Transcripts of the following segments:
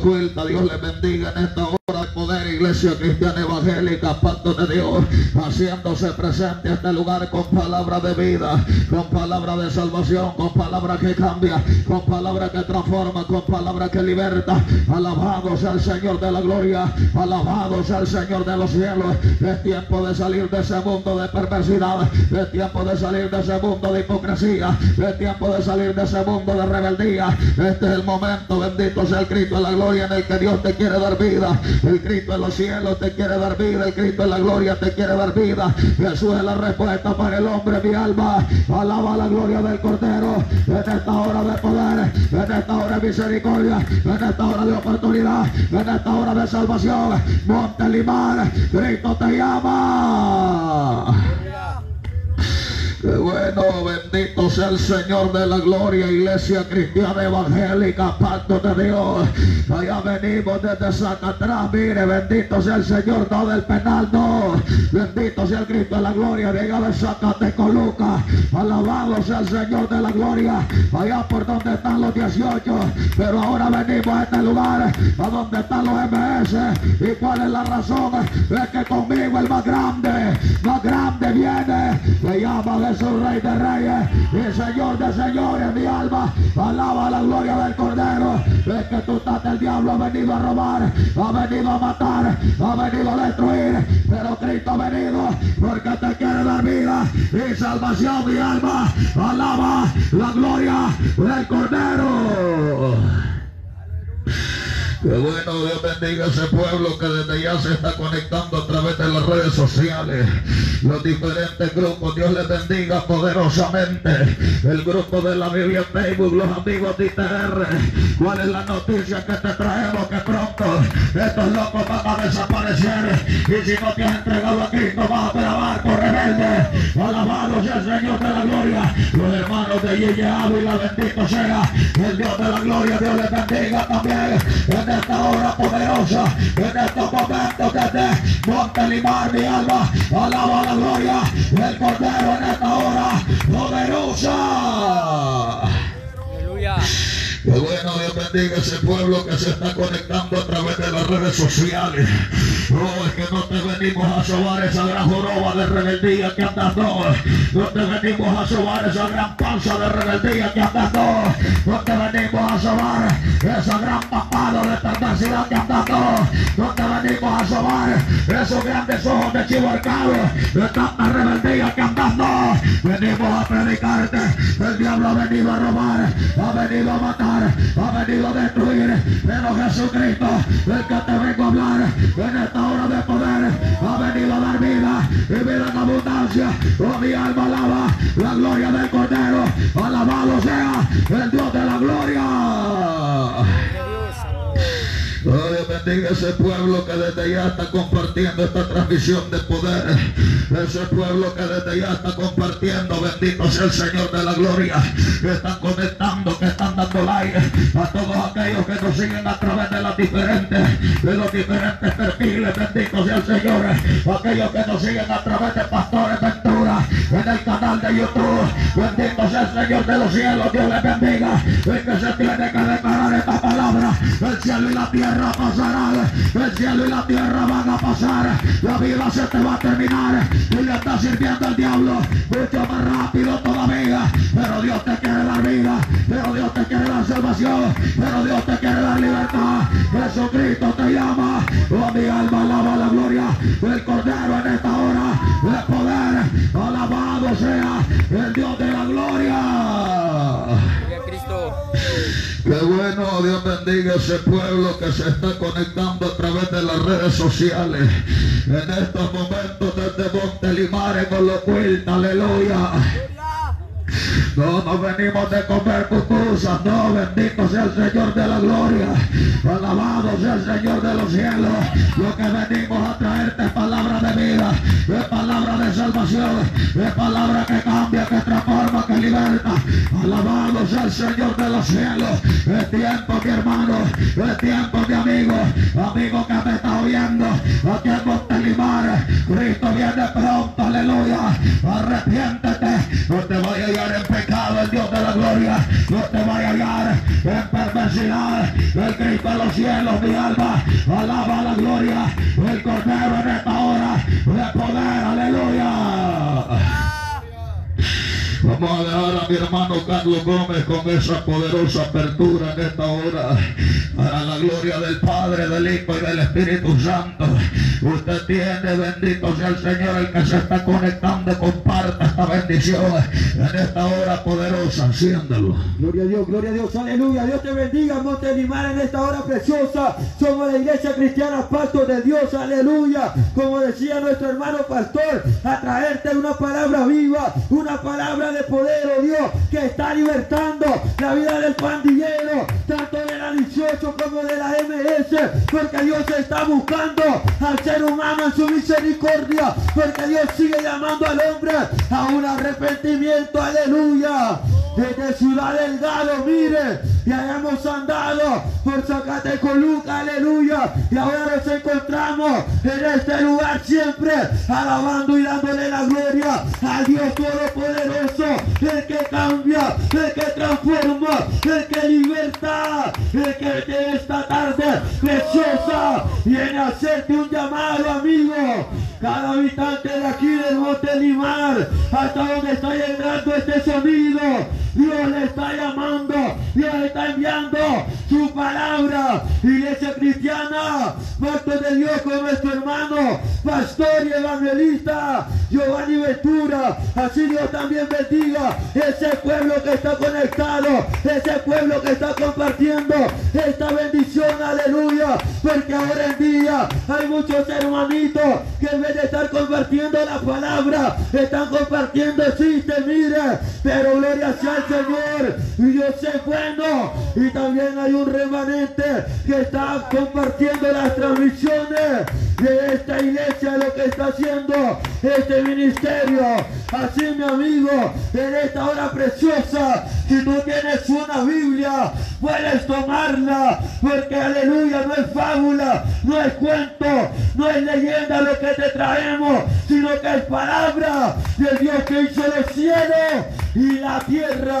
lo. Dios le bendiga en esta hora de poder, Iglesia Cristiana Evangélica, Pacto de Dios, haciéndose presente en este lugar con palabra de vida, con palabra de salvación, con palabra que cambia, con palabra que transforma, con palabra que liberta. Alabado sea el Señor de la gloria, alabado sea el Señor de los cielos. Es tiempo de salir de ese mundo de perversidad, es tiempo de salir de ese mundo de hipocresía, es tiempo de salir de ese mundo de rebeldía. Este es el momento, bendito sea el Cristo de la gloria en el que Dios te quiere dar vida. El Cristo en los cielos te quiere dar vida, el Cristo en la gloria te quiere dar vida. Jesús es la respuesta para el hombre, mi alma. Alaba la gloria del Cordero en esta hora de poder, en esta hora de misericordia, en esta hora de oportunidad, en esta hora de salvación. Monte Limán, Cristo te llama. Qué bueno, bendito sea el Señor de la gloria, iglesia cristiana evangélica, pacto de Dios. Allá venimos desde Zacatrán, mire, bendito sea el Señor, no del penal, no. Bendito sea el Cristo de la gloria, venga de Zacatecoluca. Alabado sea el Señor de la gloria, allá por donde están los 18. Pero ahora venimos a este lugar, a donde están los MS. ¿Y cuál es la razón? Es que conmigo el más grande, más grande viene, me llama de su rey de reyes y señor de señores, mi alma alaba la gloria del cordero. Es que tú estás el diablo, ha venido a robar, ha venido a matar, ha venido a destruir, pero Cristo ha venido porque te quiere dar vida y salvación, mi alma alaba la gloria del cordero. Qué bueno, Dios bendiga a ese pueblo que desde ya se está conectando a través de las redes sociales. Los diferentes grupos, Dios les bendiga poderosamente. El grupo de la Biblia Facebook, los amigos de ITR. ¿Cuál es la noticia que te traemos? Que pronto estos locos van a desaparecer. Y si no te has entregado a Cristo, vas a grabar por rebelde. Alabado sea el Señor de la gloria. Los hermanos de Yeye Ávila, bendito sea el Dios de la gloria. Dios les bendiga también esta hora poderosa, en estos momentos desde Monte Limar, mi alma, alaba la gloria del Cordero en esta hora poderosa. Aleluya. Qué bueno, Dios bendiga ese pueblo que se está conectando a través de las redes sociales. Oh, es que no te venimos a sobar esa gran joroba de rebeldía que andas no. No te venimos a sobar esa gran panza de rebeldía que andas no. No te venimos a sobar esa gran papada de perversidad que andas no. No te venimos a sobar esos grandes ojos de chivo arcado de tanta rebeldía que andas no. Venimos a predicarte. El diablo ha venido a robar, ha venido a matar ha venido a destruir, pero Jesucristo, el que te vengo a hablar en esta hora de poder, ha venido a dar vida y vida en abundancia. Oh, mi alma alaba la gloria del Cordero, alabado sea el Dios de la gloria. Bendiga ese pueblo que desde ya está compartiendo esta transmisión de poder. Ese pueblo que desde ya está compartiendo, bendito sea el Señor de la gloria. Que están conectando, que están dando like a todos aquellos que nos siguen a través de las diferentes, de los diferentes perfiles. Bendito sea el Señor. Aquellos que nos siguen a través de Pastores Ventura en el canal de YouTube. Bendito sea el Señor de los cielos. Dios les bendiga. Es que se tiene que declarar esta palabra. El cielo y la tierra pasarán. El cielo y la tierra van a pasar. La vida se te va a terminar. Y le está sirviendo al diablo mucho más rápido todavía. Pero Dios te quiere dar vida. Pero Dios te quiere dar salvación. Pero Dios te quiere dar libertad. Jesucristo te llama. Oh, mi alma alaba la gloria del Cordero en esta hora de poder. Alabado sea el Dios de la gloria. Qué bueno, Dios bendiga ese pueblo que se está conectando a través de las redes sociales. En estos momentos desde Montelimar en Olocuilta, aleluya. No nos venimos de comer pupusas, no, bendito sea el Señor de la gloria, alabado sea el Señor de los cielos, lo que venimos a traerte es palabra de vida, es palabra de salvación, es palabra que cambia, que transforma, liberta. Alabado sea el Señor de los cielos. Es tiempo, mi hermano. Es tiempo, mi amigo. Amigo que me está oyendo. Aquí en Montelimar. Cristo viene pronto. Aleluya. Arrepiéntete. No te vaya a hallar en pecado el Dios de la gloria. No te vaya a hallar en perversidad. El Cristo de los cielos, mi alma. Alaba la gloria. El Cordero en esta hora de poder. Aleluya. Vamos a dejar a mi hermano Carlos Gómez con esa poderosa apertura en esta hora. Para la gloria del Padre, del Hijo y del Espíritu Santo. Usted tiene, bendito sea el Señor, el que se está conectando, comparta esta bendición en esta hora poderosa. Haciéndolo. Gloria a Dios, gloria a Dios, aleluya. Dios te bendiga, Monte Animal en esta hora preciosa. Somos la iglesia cristiana, pacto de Dios, aleluya. Como decía nuestro hermano pastor, a traerte una palabra viva, una palabra de poder, oh Dios, que está libertando la vida del pandillero, tanto de la 18 como de la MS, porque Dios está buscando al ser humano en su misericordia, porque Dios sigue llamando al hombre a un arrepentimiento, aleluya. Desde Ciudad Delgado, mire, y hayamos andado por Zacatecoluca, aleluya, y ahora nos encontramos en este lugar siempre, alabando y dándole la gloria al Dios Todopoderoso, el que cambia, el que transforma, el que liberta, el que de esta tarde preciosa viene a hacerte un llamado, amigo. Cada habitante de aquí del Monte Limar, hasta donde está llegando este sonido, Dios le está llamando, Dios le está enviando su palabra. Iglesia cristiana, pacto de Dios con nuestro hermano, pastor y evangelista Giovanni Ventura. Así Dios también bendiga ese pueblo que está conectado, ese pueblo que está compartiendo esta bendición, aleluya. Porque ahora en día hay muchos hermanitos que en vez de estar compartiendo la palabra, están compartiendo chistes, mire, pero gloria sea Señor. Y Dios es bueno. Y también hay un remanente que está compartiendo las transmisiones de esta iglesia, lo que está haciendo este ministerio. Así, mi amigo, en esta hora preciosa, si tú tienes una Biblia, puedes tomarla, porque aleluya, no es fábula, no es cuento, no es leyenda lo que te traemos, sino que es palabra del Dios que hizo los cielos y la tierra.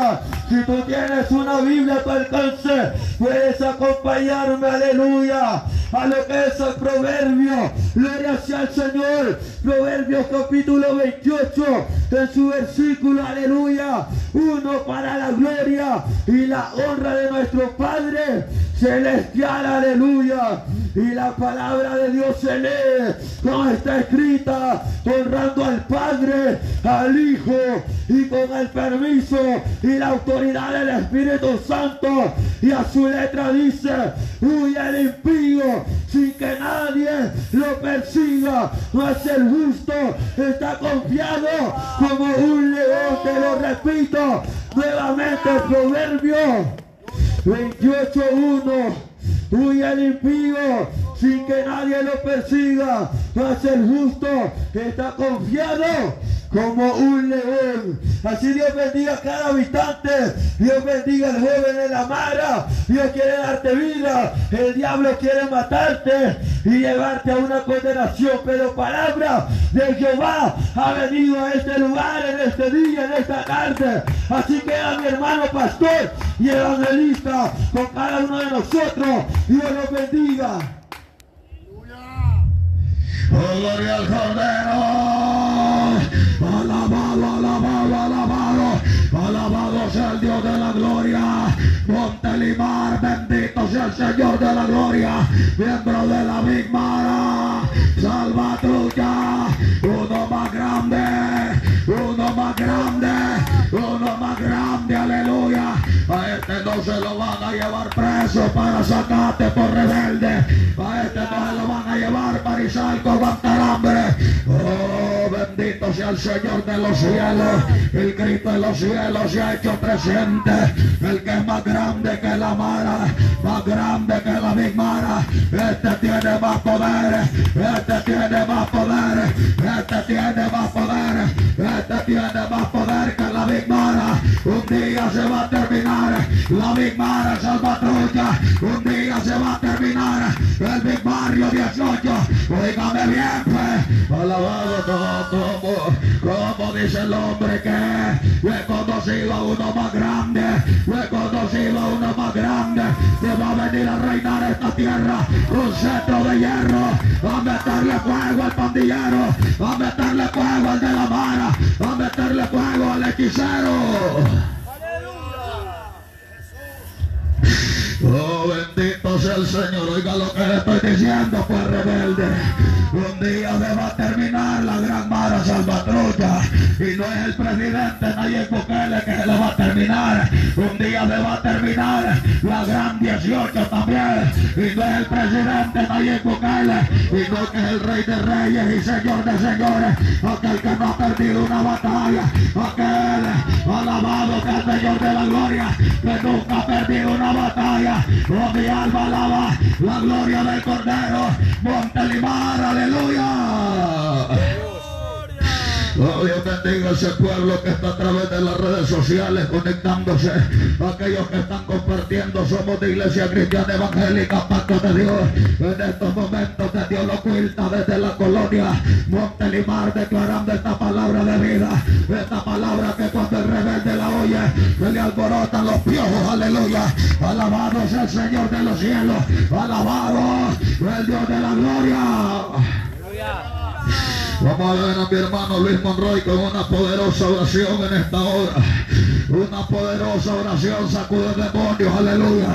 Si tú tienes una Biblia a tu alcance, puedes acompañarme, aleluya, a lo que es el proverbio. Gloria sea al Señor. Proverbios capítulo 28, en su versículo, aleluya. Uno para la gloria y la honra de nuestro Padre celestial, aleluya. Y la palabra de Dios se lee, como está escrita, honrando al Padre, al Hijo y con el permiso y la autoridad del Espíritu Santo. Y a su letra dice, huye el impío sin que nadie lo persiga, mas el justo está confiado como un león, te lo repito, nuevamente el proverbio 28.1 Huye el impío sin que nadie lo persiga, mas el justo está confiado como un león. Así Dios bendiga a cada habitante. Dios bendiga al joven en la mara. Dios quiere darte vida. El diablo quiere matarte y llevarte a una condenación. Pero palabra de Jehová ha venido a este lugar, en este día, en esta tarde. Así que a mi hermano pastor y evangelista con cada uno de nosotros. Dios los bendiga. Oh, gloria al Cordero. Alabado, alabado, alabado. Alabado sea el Dios de la gloria. Montelimar, bendito sea el Señor de la gloria. Miembro de la Mara. Salvatrucha. Uno más grande. Uno más grande. Uno más grande. Aleluya. A este no se lo van a llevar preso para sacarte por rebelde. A este no se lo van a llevar marisal con hambre. Oh, bendito sea el Señor de los cielos. El Cristo de los cielos se ha hecho presente. El que es más grande que la mara, más grande que la mismara. Este tiene más poder, este tiene más poder, este tiene más poder, este tiene más poder que la mismara. Un día se va a terminar, la mismara salvatrucha. Un día se va a terminar, el mismario 18 coño. Oígame bien, pues. Alabado como, como, como dice el hombre que he conocido a uno más grande. He conocido a uno más grande. Que va a venir a reinar esta tierra. Un centro de hierro. A meterle fuego al pandillero. A meterle fuego al de la vara. A meterle fuego al hechicero. Aleluya. Oh, bendito sea el Señor. Oiga lo que estoy diciendo, pues rebelde. Un día se va a terminar la gran mara salvatrucha. Y no es el presidente Nayib Bukele que se le va a terminar. Un día se va a terminar la gran 18 también. Y no es el presidente Nayib Bukele. Y no que es el rey de reyes y señor de señores. Aquel que no ha perdido una batalla. Aquel alabado que es el Señor de la gloria. Que nunca ha perdido una batalla. Oh, mi alma alaba la gloria del Cordero. Montelimar, aleluya. Dios bendiga ese pueblo que está a través de las redes sociales conectándose. Aquellos que están compartiendo, somos de Iglesia Cristiana Evangélica, Pacto de Dios. En estos momentos de Dios lo oculta desde la colonia Montelimar, declarando esta palabra de vida. Esta palabra que cuando el rebelde la oye, se le alborotan los piojos, aleluya. Alabado sea el Señor de los cielos. Alabado el Dios de la gloria. Vamos a ver a mi hermano Luis Monroy con una poderosa oración en esta hora. Una poderosa oración sacude demonios, aleluya.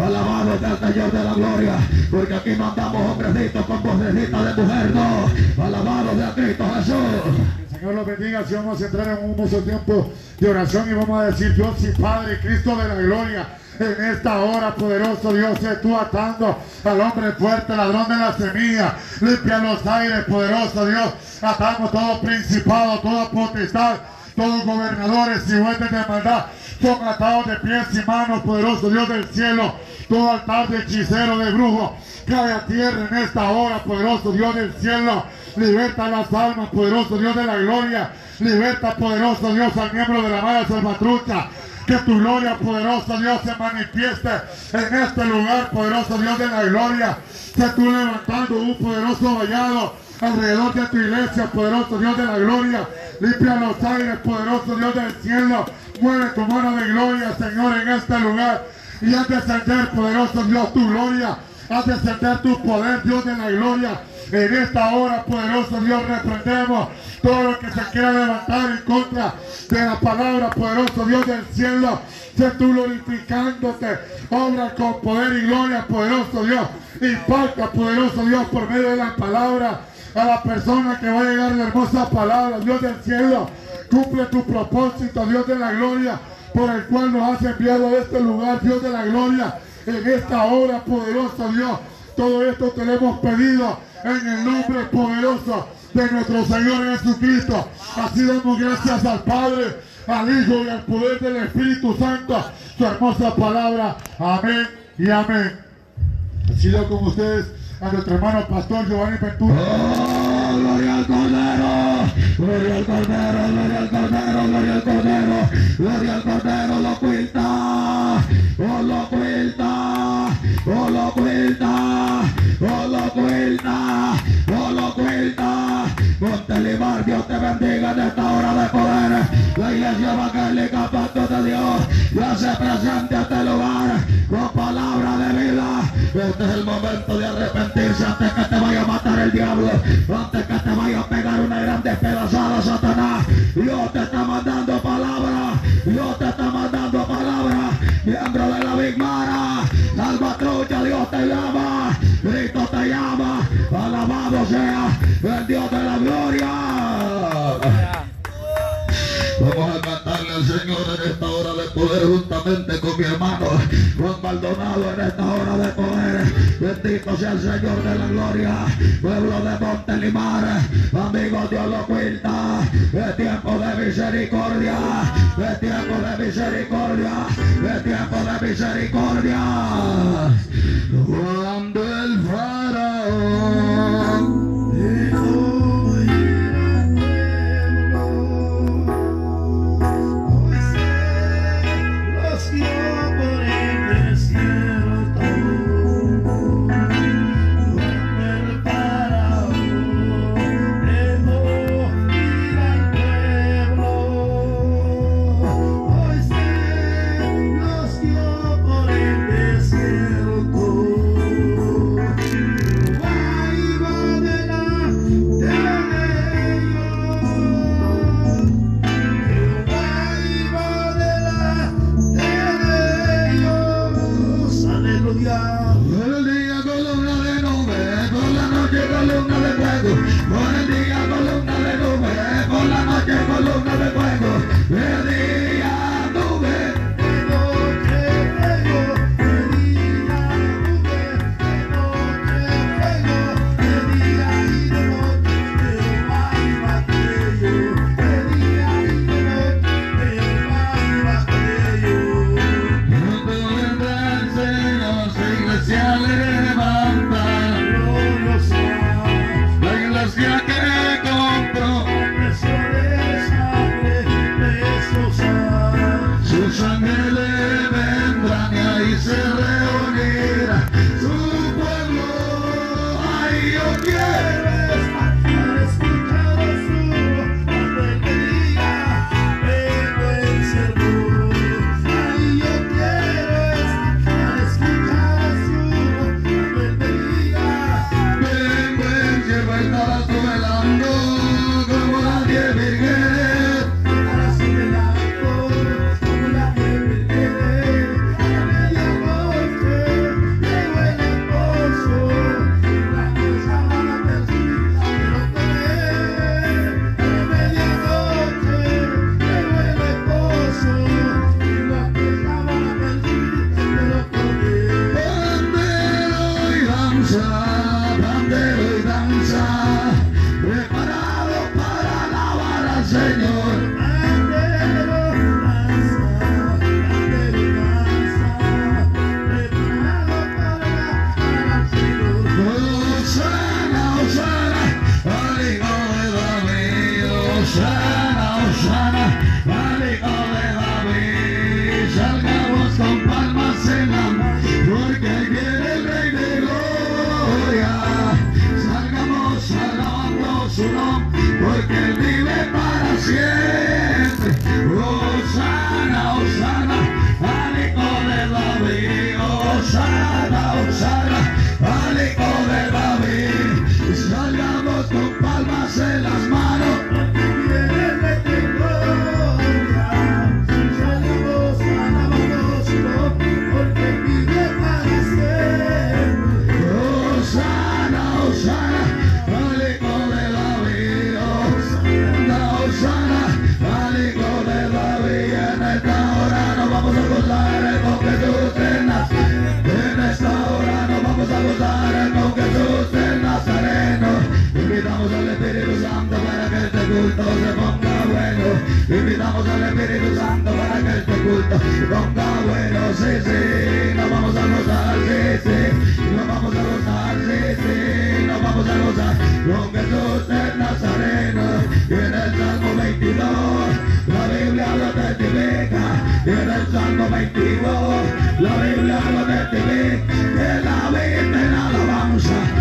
Alabado sea el Señor de la gloria. Porque aquí no andamos hombrecitos con vocecita de mujer, no. Alabado sea Cristo Jesús. Señor los bendiga, si vamos a entrar en un hermoso tiempo de oración y vamos a decir, Dios y Padre, Cristo de la gloria, en esta hora, poderoso Dios, sé tú atando al hombre fuerte, ladrón de la semilla, limpia los aires, poderoso Dios, atamos todo principado, toda potestad, todos gobernadores y jueces de maldad, son atados de pies y manos, poderoso Dios del cielo, todo altar de hechicero, de brujo, cae a tierra en esta hora, poderoso Dios del cielo, liberta las almas, poderoso Dios de la gloria, liberta, poderoso Dios, al miembro de la mala salvatrucha, que tu gloria, poderoso Dios, se manifieste en este lugar, poderoso Dios de la gloria, que tú levantando un poderoso vallado alrededor de tu iglesia, poderoso Dios de la gloria, limpia los aires, poderoso Dios del cielo, mueve tu mano de gloria, Señor, en este lugar, y haz descender, poderoso Dios, tu gloria, haz descender tu poder, Dios de la gloria, en esta hora, poderoso Dios, reprendemos todo lo que se quiera levantar en contra de la palabra, poderoso Dios del cielo. Sé tú glorificándote, obra con poder y gloria, poderoso Dios. Impacta, poderoso Dios, por medio de la palabra a la persona que va a llegar la hermosa palabra, Dios del cielo. Cumple tu propósito, Dios de la gloria, por el cual nos has enviado a este lugar, Dios de la gloria, en esta hora, poderoso Dios. Todo esto te lo hemos pedido en el nombre poderoso de nuestro Señor Jesucristo. Así damos gracias al Padre, al Hijo y al poder del Espíritu Santo. Su hermosa palabra. Amén y amén. Lo con ustedes a nuestro hermano pastor Giovanni Ventura. Oh, gloria al Cordero, gloria al Cordero, gloria al Cordero, gloria al Cordero, gloria al Cordero, lo cuenta, oh lo cuenta, oh lo cuenta, oh lo cuenta, oh lo cuenta. Montelimar, Dios te bendiga en esta hora de poder. La iglesia evangélica, pacto de Dios, ya se presente a este lugar con palabra de vida. Este es el momento de arrepentirse antes que te vaya a matar el diablo, antes que te vaya a pegar una gran despedazada, Satanás. Dios te está mandando palabra, Dios te está mandando palabra. Miembro de la Big Mara, Salvatrucha, Dios te llama, Cristo te llama, alabado sea el Dios de la gloria. Vamos a cantarle al Señor en esta hora de poder juntamente con mi hermano Juan Maldonado en esta hora de poder. Bendito sea el Señor de la gloria, pueblo de Montelimar, amigos Dios lo cuenta, es tiempo de misericordia, es tiempo de misericordia, es tiempo de misericordia. Cuando el Yeah! Este ponga bueno. Sí, sí, nos vamos a gozar, sí, sí. Nos vamos a gozar, sí, sí. Nos vamos a gozar con Jesús de Nazareno. Y en el Salmo 22, la Biblia lo testifica. Y en el Salmo 22, la Biblia lo testifica. Que la vida en alabanza,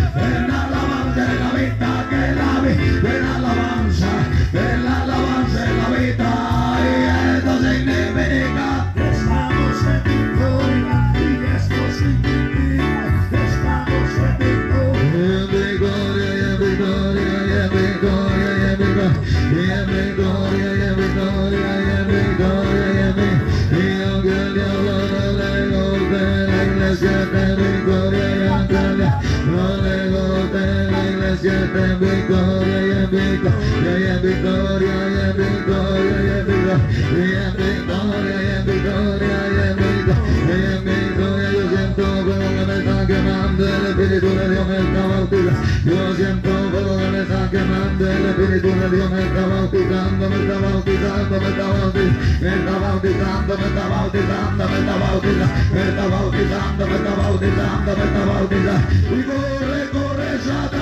victoria, y en victoria, y en victoria, y en victoria, y en victoria, y en victoria, y en victoria, y en victoria. Yo siento fuego que me está quemando, el Espíritu de Dios me está bautizando. Yo siento fuego que me está quemando, el Espíritu de Dios me está bautizando, me está bautizando, me está bautizando, me está bautizando, me está bautizando, me está bautizando, me está bautizando, me está bautizando, me está bautizando. Y corre, corre, Satanás.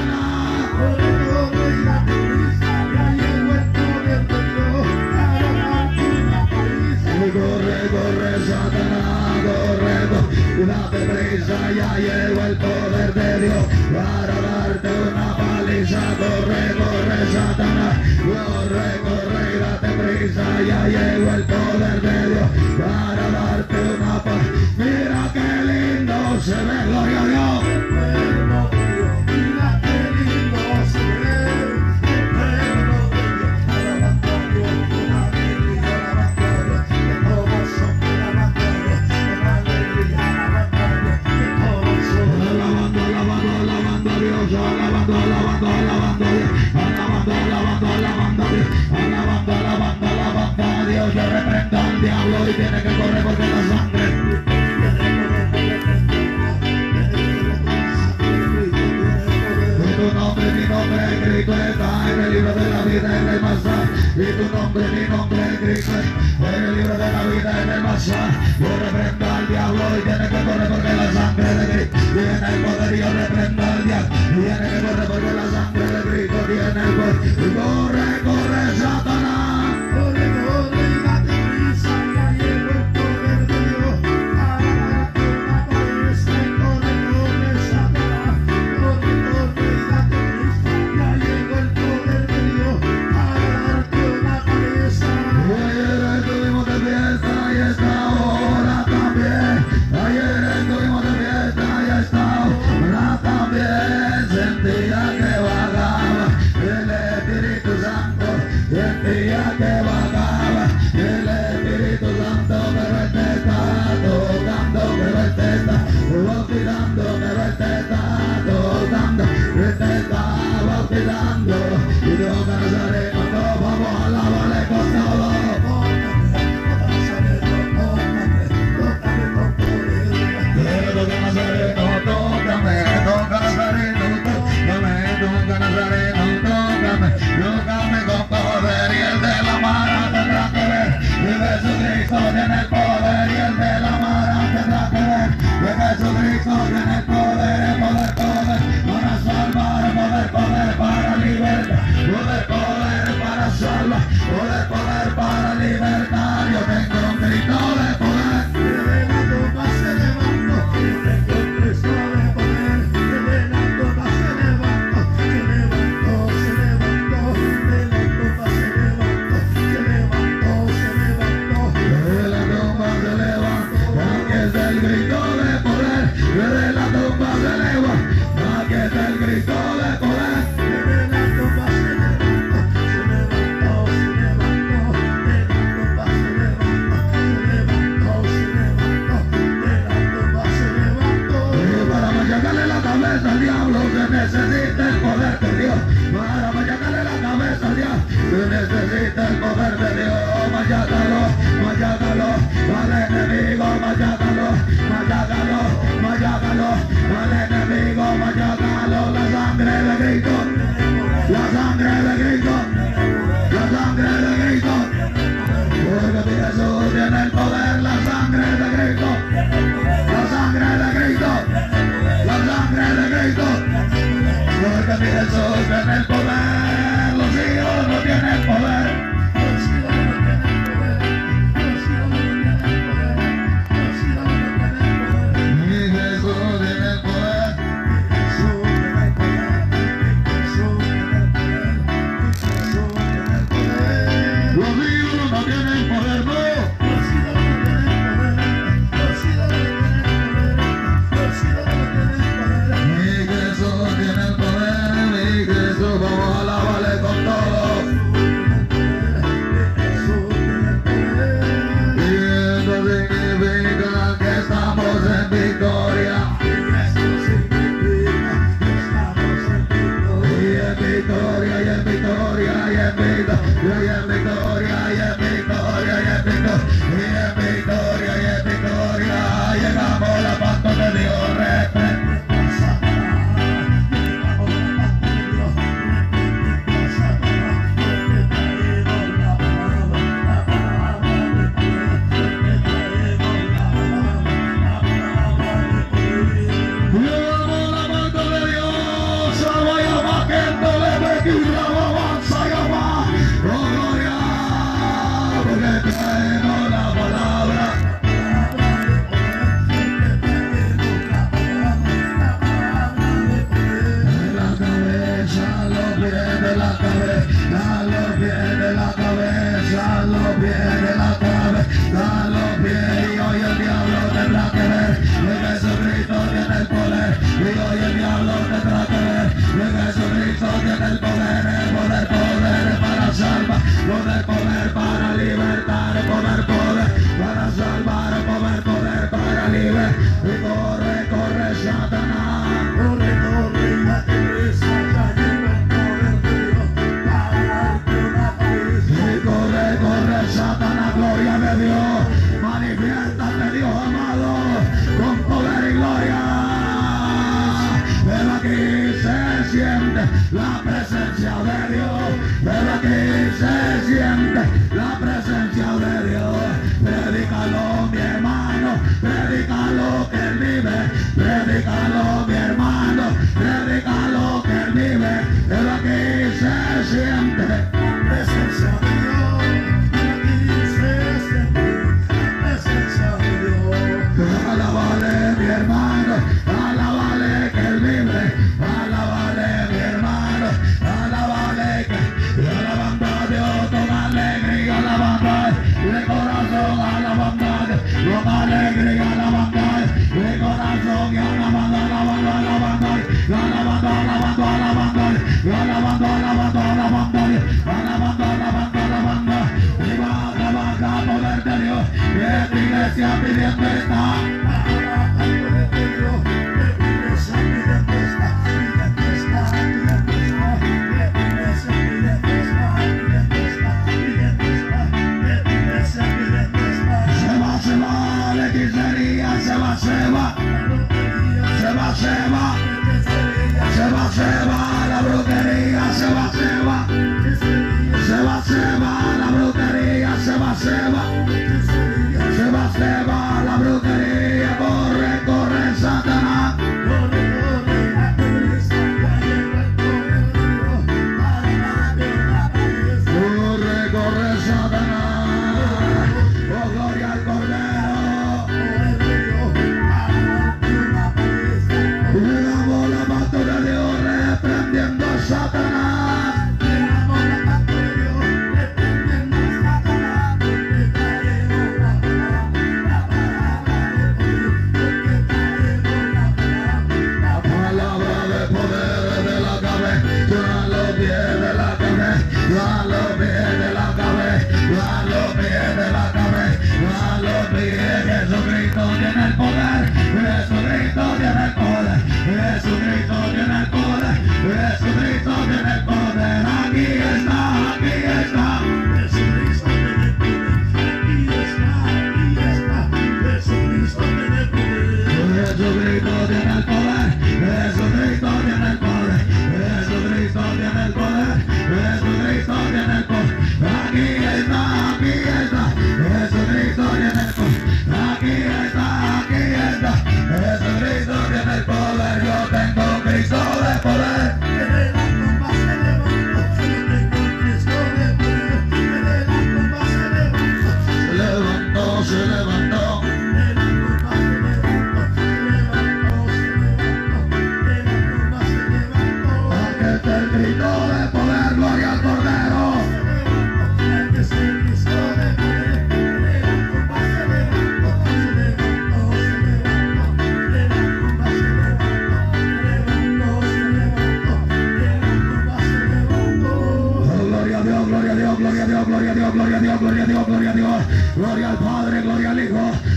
Date prisa, ya llegó el poder de Dios para darte una paliza, corre, corre, Satanás, corre, corre, date prisa, ya llegó el poder de Dios para darte una paliza. Mira qué lindo se ve, gloria a Dios. al diablo y tiene que correr porque la sangre tu nombre, mi nombre, Cristo está en el libro de la vida, en el. Y tu nombre, mi nombre, Cristo, en el libro de la vida, en el pasar. Yo reprendo al diablo y tiene que correr porque la sangre de Cristo tiene el poder. Yo reprendo al diablo y tiene que correr porque la sangre de Cristo tiene el poder. Corre, corre, Satanás. que Jesús tiene el poder, la sangre de Cristo, la sangre de Cristo, la sangre de Cristo, poder que tira Jesús. Iglesia pidiendo esta.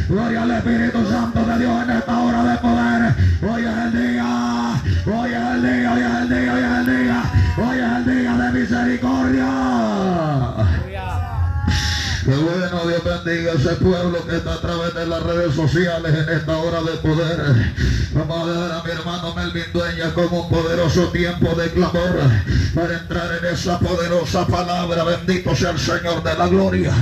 Gloria al Espíritu Santo de Dios en esta hora de poder. Hoy es el día, hoy es el día, hoy es el día, hoy es el día, hoy es el día de misericordia. Qué bueno, Dios bendiga ese pueblo que está a través de las redes sociales en esta hora de poder. Vamos a ver a mi hermano Melvin Dueña con un poderoso tiempo de clamor para entrar en esa poderosa palabra. Bendito sea el Señor de la gloria.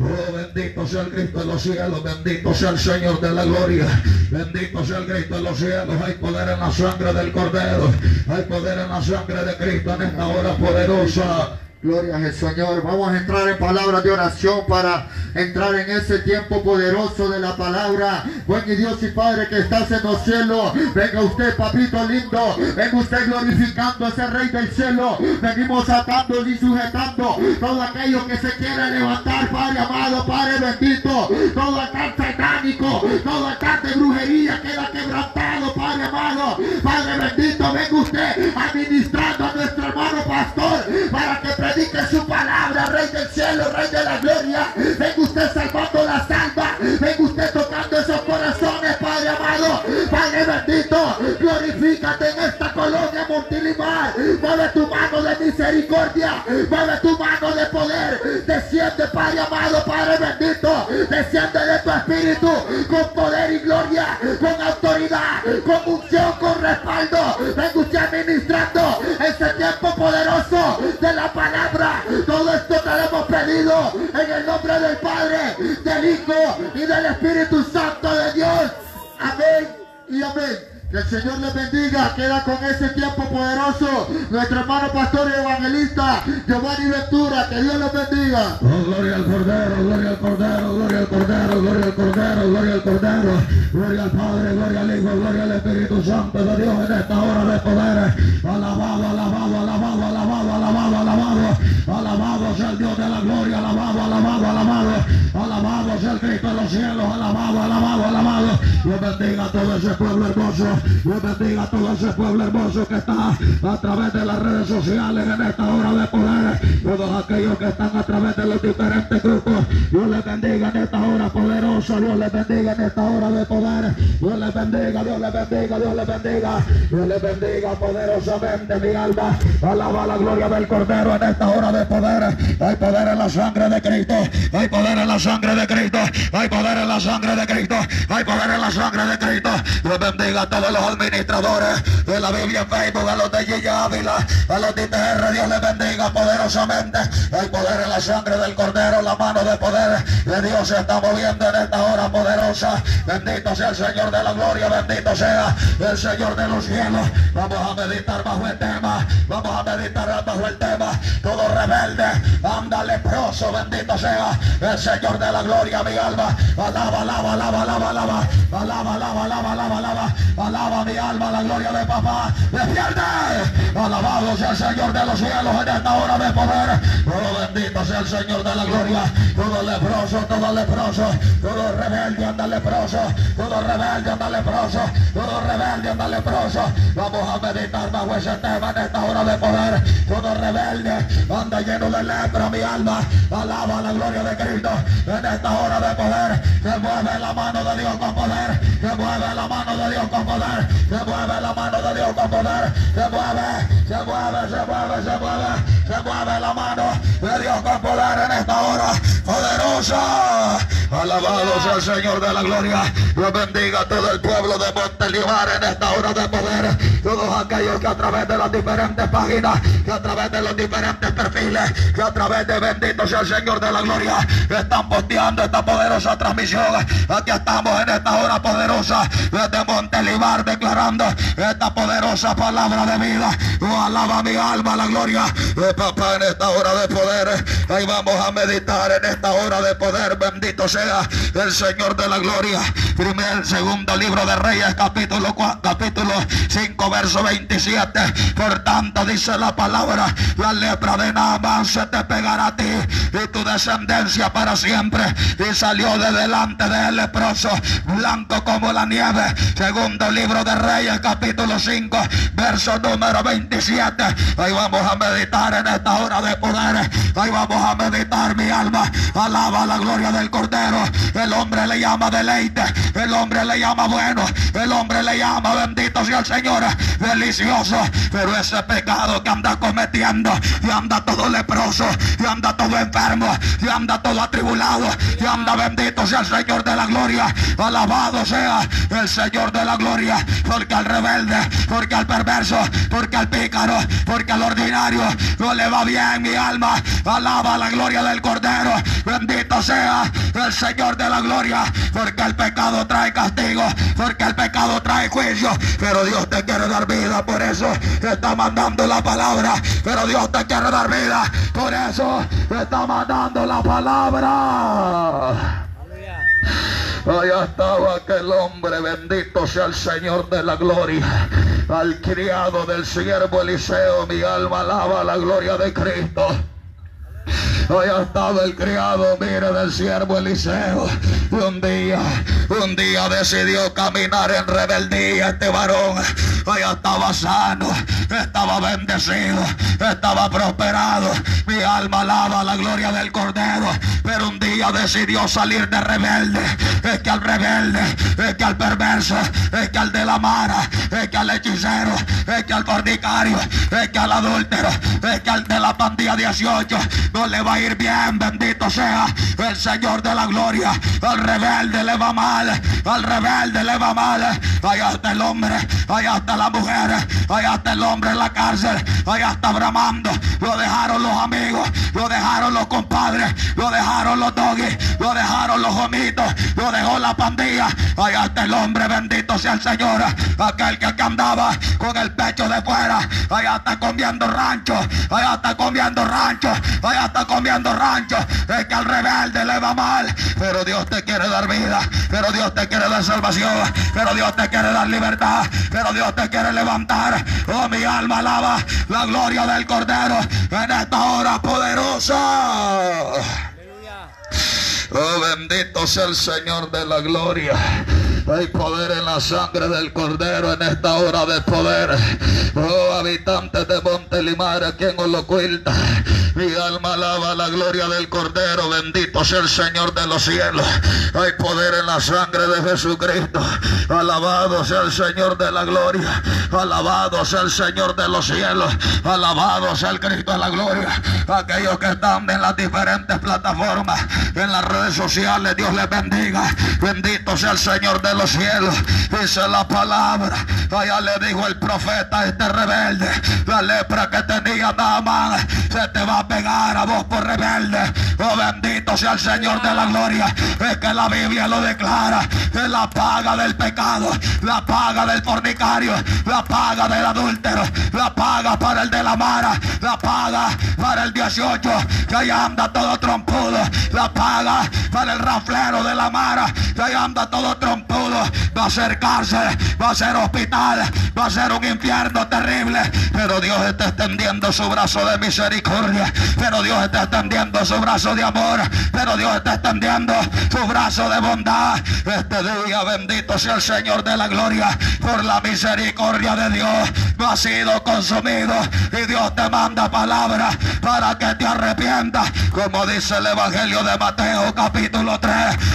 Oh, bendito sea el Cristo de los cielos. Bendito sea el Señor de la gloria. Bendito sea el Cristo de los cielos. Hay poder en la sangre del Cordero. Hay poder en la sangre de Cristo en esta hora poderosa. Gloria al Señor. Vamos a entrar en palabras de oración para entrar en ese tiempo poderoso de la palabra. Buen y Dios y Padre que estás en los cielos. Venga usted, papito lindo. Venga usted glorificando a ese Rey del cielo. Venimos atando y sujetando todo aquello que se quiera levantar, Padre amado, Padre bendito. Todo altar satánico, todo altar de brujería queda quebrantado, Padre amado. Padre bendito, venga usted administrando a nuestro hermano pastor para que predique su palabra, Rey del cielo, Rey de la gloria. Venga usted salvando la salva. Venga usted tocando esos corazones, Padre amado. Padre bendito, glorifícate en esta colonia Montilimar. Mueve tu mano de misericordia. Mueve tu mano de poder. Desciende, Padre amado, Padre bendito. Desciende de tu espíritu con poder y gloria, con autoridad, con unción, con respaldo. Venga usted administrando ese tiempo poderoso de la palabra. Todo esto te lo hemos pedido en el nombre del Padre, del Hijo y del Espíritu Santo de Dios. Amén y amén. Que el Señor les bendiga. Queda con ese tiempo poderoso. Nuestro hermano pastor y evangelista Giovanni Ventura. Que Dios les bendiga. Oh, gloria al Cordero, gloria al Cordero, gloria al Cordero, gloria al Cordero, gloria al Cordero, gloria al Padre, gloria al Hijo, gloria al Espíritu Santo de Dios en esta hora de poder. Alabado, alabado, alabado, alabado, alabado, alabado. Alabado sea el Dios de la gloria, alabado, alabado, alabado. Alabado el Cristo de los cielos, alabado, alabado, alabado. Dios bendiga a todo ese pueblo hermoso. Dios bendiga a todo ese pueblo hermoso que está a través de las redes sociales en esta hora de poder. Todos aquellos que están a través de los diferentes grupos. Dios les bendiga en esta hora poderosa. Dios les bendiga en esta hora de poder. Dios les bendiga, Dios les bendiga, Dios les bendiga. Dios les bendiga poderosamente mi alma. Alaba la gloria del Cordero en esta hora de poder. Hay poder en la sangre de Cristo. Hay poder en la sangre de Cristo. Hay poder en la sangre de Cristo. Hay poder en la sangre de Cristo. Dios bendiga a todos los administradores de la Biblia en Facebook, a los de Gilla Ávila, a los de. Dios les bendiga poderosamente. Hay poder en la sangre del Cordero, la mano de poder de Dios se está moviendo en esta hora poderosa. Bendito sea el Señor de la gloria, bendito sea el Señor de los cielos. Vamos a meditar bajo el tema, vamos a meditar bajo el tema. Todo rebelde, anda leproso, bendito sea el Señor de la gloria, mi alma. Alaba, alaba, alaba, alaba, alaba, alaba, alaba, alaba, alaba, alaba, alaba mi alma la gloria de papá. Despierte, alabado sea el Señor de los cielos en esta hora de poder. Oh, bendito sea el Señor de la gloria. Todo leproso, todo leproso, todo rebelde anda leproso, todo rebelde anda leproso, todo rebelde anda leproso. Vamos a meditar bajo ese tema en esta hora de poder. Todo rebelde anda lleno de lepra, mi alma. Alaba la gloria de Cristo en esta hora de poder. Se mueve la mano de Dios con poder. Se mueve la mano de Dios con poder. Se mueve la mano de Dios con poder. Se mueve, se mueve, se mueve, se mueve. Se mueve la mano de Dios con poder en esta hora poderosa. Alabado sea el Señor de la gloria. Dios bendiga a todo el pueblo de Montelivar en esta hora de poder. Todos aquellos que a través de las diferentes páginas, que a través de los diferentes perfiles, que a través de bendito sea el Señor de la gloria, están posteando esta poderosa transmisión. Aquí estamos en esta hora poderosa desde Montelivar declarando esta poderosa palabra de vida. Oh, alaba mi alma la gloria papá en esta hora de poder. Ahí vamos a meditar en esta hora de poder. Bendito sea el Señor de la gloria. Primer, segundo libro de Reyes, capítulo, cua- capítulo 5, verso 27. Por tanto, dice la palabra, la lepra de Naamán se te pegará a ti y tu descendencia para siempre. Salió de delante del leproso, blanco como la nieve. Segundo libro de Reyes, capítulo 5, verso número 27. Ahí vamos a meditar en esta hora de poder. Ahí vamos a meditar mi alma. Alaba la gloria del Cordero. El hombre le llama deleite. El hombre le llama bueno. El hombre le llama bendito sea el Señor. Delicioso. Pero ese pecado que anda cometiendo y anda todo leproso y anda todo enfermo y anda todo atribulado y bendito sea el Señor de la gloria. Alabado sea el Señor de la gloria. Porque al rebelde, porque al perverso, porque al pícaro, porque al ordinario no le va bien mi alma. Alaba la gloria del Cordero. Bendito sea el Señor de la gloria. Porque el pecado trae castigo. Porque el pecado trae juicio. Pero Dios te quiere dar vida. Por eso está mandando la palabra. Pero Dios te quiere dar vida. Por eso está mandando la palabra. Allá estaba aquel hombre, bendito sea el Señor de la gloria. Al criado del siervo Eliseo, mi alma alaba la gloria de Cristo. Allá estaba el criado, mire, del siervo Eliseo. Un día, un día decidió caminar en rebeldía este varón. Allá estaba sano, estaba bendecido, estaba prosperado. Mi alma alaba la gloria del Cordero. Pero un día decidió salir de rebelde. Es que al rebelde, es que al perverso, es que al de la mara, es que al hechicero, es que al fornicario, es que al adúltero, es que al de la pandilla 18 no le va a ir bien. Bendito sea el Señor de la gloria. Al rebelde le va mal, al rebelde le va mal. Allá está el hombre, allá está la mujer, allá está el hombre en la cárcel, allá está bramando. Lo dejaron los amigos, lo dejaron los compadres, lo dejaron los doggies, lo dejaron los homitos, lo dejó la pandilla. Allá está el hombre, bendito sea el Señor. Aquel que andaba con el pecho de fuera, allá está comiendo rancho, allá está comiendo rancho, allá está comiendo rancho. Es que al rebelde le va mal, pero Dios te quiere dar vida, pero Dios te quiere dar salvación, pero Dios te quiere dar libertad, pero Dios te quiere levantar. Oh, mi alma alaba la gloria del Cordero en esta hora poderosa. Oh, bendito sea el Señor de la gloria. Hay poder en la sangre del Cordero en esta hora de poder. Oh, habitantes de Montelimar, a quien os lo oculta. Mi alma alaba la gloria del Cordero. Bendito sea el Señor de los cielos. Hay poder en la sangre de Jesucristo. Alabado sea el Señor de la gloria. Alabado sea el Señor de los cielos. Alabado sea el Cristo de la gloria. Aquellos que están en las diferentes plataformas, en las sociales, Dios les bendiga. Bendito sea el Señor de los cielos. Dice la palabra. Allá le dijo el profeta a este rebelde. La lepra que tenía Naaman se te va a pegar a vos por rebelde. Oh bendito sea el Señor de la gloria. Es que la Biblia lo declara. Es la paga del pecado. La paga del fornicario. La paga del adúltero. La paga para el de la mara. La paga para el 18. Que ahí anda todo trompudo. La paga para el raflero de la mara. Que anda todo trompudo. Va a ser cárcel. Va a ser hospital. Va a ser un infierno terrible. Pero Dios está extendiendo su brazo de misericordia. Pero Dios está extendiendo su brazo de amor. Pero Dios está extendiendo su brazo de bondad. Este día bendito sea el Señor de la gloria. Por la misericordia de Dios. No ha sido consumido. Y Dios te manda palabra para que te arrepientas. Como dice el Evangelio de Mateo capítulo 3.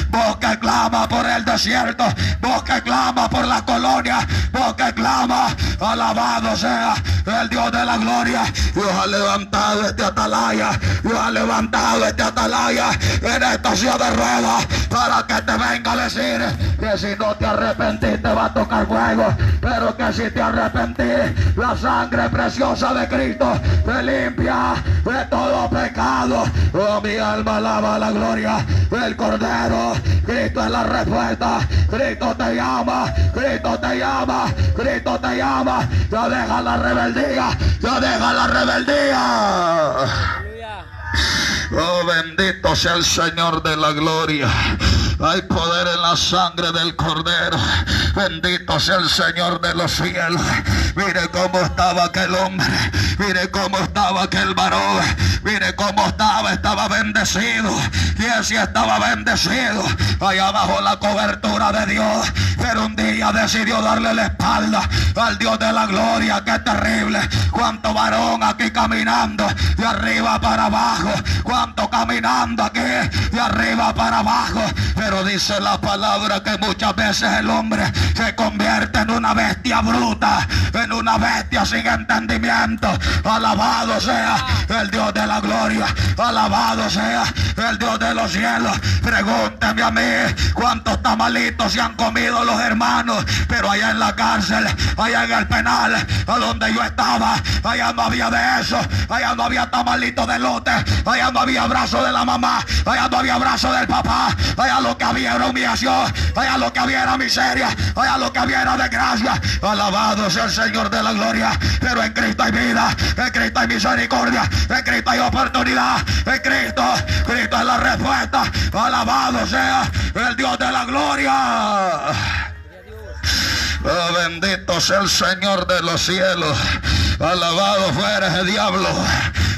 Vos que clama por el desierto. Vos que clama por la colonia. Vos que clama. Alabado sea el Dios de la gloria. Dios ha levantado este atalaya. Dios ha levantado este atalaya en esta ciudad de ruedas para que te venga a decir que si no te arrepentís te va a tocar fuego. Pero que si te arrepentís, la sangre preciosa de Cristo te limpia de todo pecado. Oh, mi alma alaba la gloria del Cordero. Cristo es la respuesta. Cristo te llama. Cristo te llama. Cristo te llama. Ya deja la rebeldía. Ya deja la rebeldía. Oh, bendito sea el Señor de la gloria. Hay poder en la sangre del Cordero. Bendito sea el Señor de los cielos. Mire cómo estaba aquel hombre. Mire cómo estaba aquel varón. Mire cómo estaba. Estaba bendecido. Y así estaba bendecido. Allá bajo la cobertura de Dios. Pero un día decidió darle la espalda al Dios de la gloria. Qué terrible. Cuánto varón aquí caminando. De arriba para abajo. Caminando aquí. De arriba para abajo. Pero dice la palabra que muchas veces el hombre se convierte en una bestia bruta, en una bestia sin entendimiento. Alabado sea el Dios de la gloria, alabado sea el Dios de los cielos. Pregúnteme a mí cuántos tamalitos se han comido los hermanos, pero allá en la cárcel, allá en el penal, a donde yo estaba, allá no había de eso, allá no había tamalito de lote, allá no había abrazo de la mamá, allá no había abrazo del papá, allá lo que había era humillación, allá lo que había era miseria, allá lo que había era desgracia. Alabado sea el Señor de la gloria, pero en Cristo hay vida, en Cristo hay misericordia, en Cristo hay oportunidad, en Cristo, Cristo es la respuesta. Alabado sea el Dios de la gloria. Oh, bendito sea el Señor de los cielos. Alabado fuera ese diablo.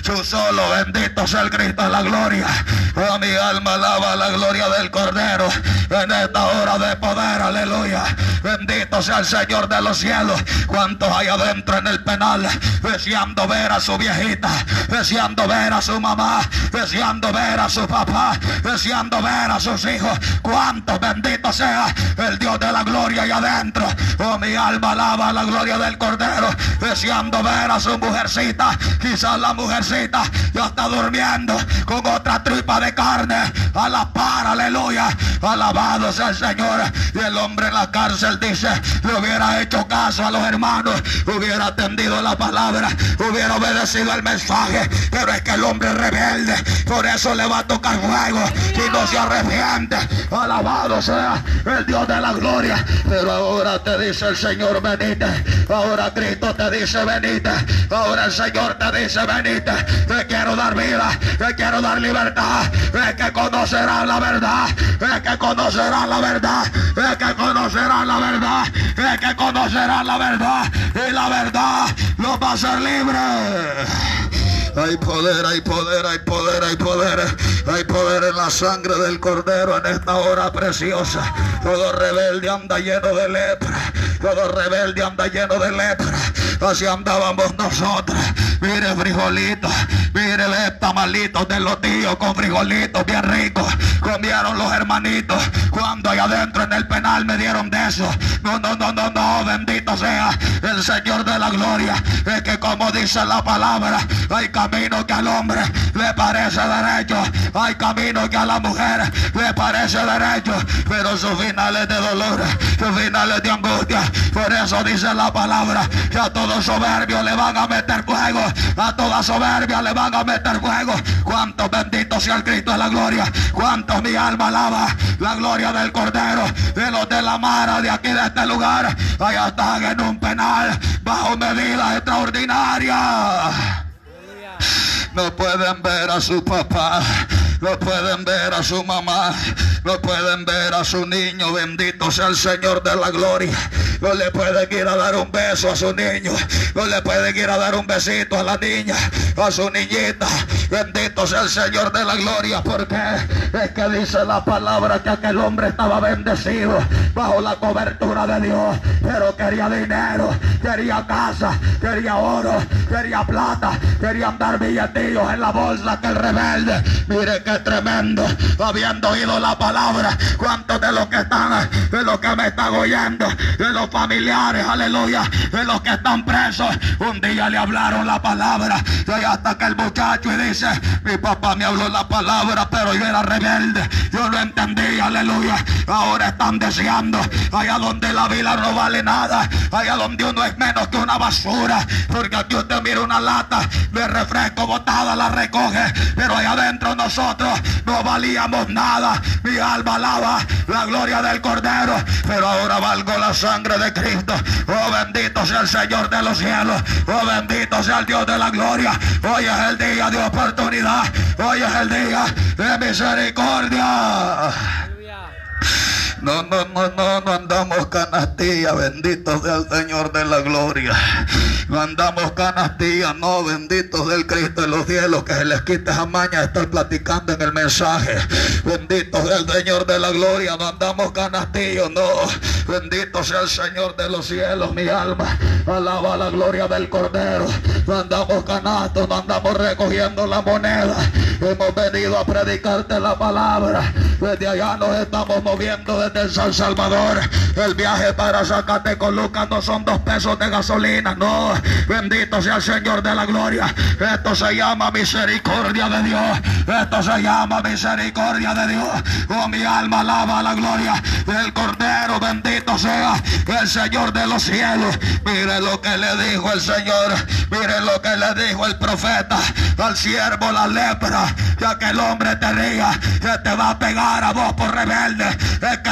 Su solo bendito sea el Cristo la gloria. Oh, mi alma alaba la gloria del Cordero en esta hora de poder. Aleluya. Bendito sea el Señor de los cielos. ¿Cuántos hay adentro en el penal? Deseando ver a su viejita. Deseando ver a su mamá. Deseando ver a su papá. Deseando ver a sus hijos. ¿Cuántos bendito sea el Dios de la gloria y adentro? Oh, mi alma alaba la gloria del Cordero. Deseando ver a su mujercita. Quizás la mujercita ya está durmiendo con otra tripa de carne. A la par, aleluya. Alabado sea el Señor. Y el hombre en la cárcel dice, le hubiera hecho caso a los hermanos, hubiera atendido la palabra, hubiera obedecido el mensaje. Pero es que el hombre es rebelde. Por eso le va a tocar fuego. Y no se arrepiente. Alabado sea el Dios de la gloria. Pero ahora te dice el Señor, venite. Ahora Cristo te dice, venite. Ahora el Señor te dice, venite. Te quiero dar vida. Te quiero dar libertad. Es que conocerás la verdad. Es que conocerás la verdad. Es que conocerás la verdad. Es que conocerás la verdad. Y la verdad lo va a hacer libre. Hay poder, hay poder, hay poder, hay poder. Hay poder en la sangre del cordero en esta hora preciosa. Todo rebelde anda lleno de lepra. Todo rebelde anda lleno de lepra. Así andábamos nosotros. Mire frijolitos. Mire ve tamalitos de los tíos con frijolitos bien ricos. Comieron los hermanitos. Cuando allá adentro en el penal me dieron de eso. No, no, no, no, no. Bendito sea el Señor de la gloria. Es que como dice la palabra, hay camino que al hombre le parece derecho. Hay camino que a la mujer le parece derecho. Pero sus finales de dolor, sus finales de angustia. Por eso dice la palabra que a todo soberbio le van a meter fuego. A toda soberbia le van a meter fuego. Cuántos benditos sea el Cristo de la gloria. Cuántos mi alma alaba la gloria del Cordero. De los de la mara de aquí de este lugar. Allá están en un penal bajo medidas extraordinarias. No pueden ver a su papá. No pueden ver a su mamá. No pueden ver a su niño. Bendito sea el Señor de la gloria. No le pueden ir a dar un beso a su niño. No le pueden ir a dar un besito a la niña. A su niñita. Bendito sea el Señor de la gloria. Porque es que dice la palabra que aquel hombre estaba bendecido bajo la cobertura de Dios. Pero quería dinero. Quería casa. Quería oro. Quería plata. Quería andar billetillos en la bolsa que el rebelde. Mire qué tremendo. Habiendo oído la palabra. ¿Cuántos de los que están, de los que me están oyendo, de los familiares, aleluya, de los que están presos, un día le hablaron la palabra. Y hasta que el muchacho y dice, mi papá me habló la palabra, pero yo era rebelde. Yo no entendí, aleluya. Ahora están deseando allá donde la vida no vale nada. Allá donde uno es menos que una basura. Porque aquí usted mira una lata de refresco botada, la recoge. Pero allá adentro nosotros no valíamos nada. Mi alma alaba la gloria del Cordero. Pero ahora valgo la sangre de Cristo. Oh bendito sea el Señor de los cielos. Oh bendito sea el Dios de la gloria. Hoy es el día de oportunidad. Hoy es el día de misericordia. No, no, no, no, no andamos canastilla, bendito sea el Señor de la gloria. No andamos canastilla, no, bendito del Cristo de los cielos, que se les quite esa maña de estar platicando en el mensaje. Bendito sea el Señor de la gloria, no andamos canastillo, no. Bendito sea el Señor de los cielos, mi alma. Alaba la gloria del Cordero. No andamos canastos, no andamos recogiendo la moneda. Hemos venido a predicarte la palabra. Desde allá nos estamos moviendo desde el San Salvador. El viaje para Zacatecos, Lucas, no son dos pesos de gasolina, no. Bendito sea el Señor de la gloria. Esto se llama misericordia de Dios. Esto se llama misericordia de Dios. Oh, mi alma alaba la gloria del Cordero. Bendito sea el Señor de los cielos. Mire lo que le dijo el Señor. Mire lo que le dijo el profeta al siervo la lepra. Que aquel hombre te que te va a pegar a vos por rebelde.